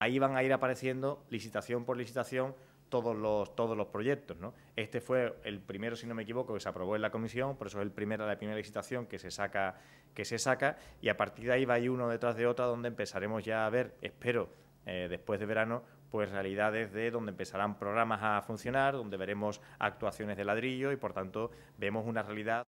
ahí van a ir apareciendo licitación por licitación todos los, todos los proyectos. ¿no? Este fue el primero, si no me equivoco, que se aprobó en la comisión, por eso es el primero, la primera licitación que se saca, que se saca, y a partir de ahí va a ir uno detrás de otro, donde empezaremos ya a ver, espero, eh, después de verano, pues realidades de donde empezarán programas a funcionar, donde veremos actuaciones de ladrillo y por tanto vemos una realidad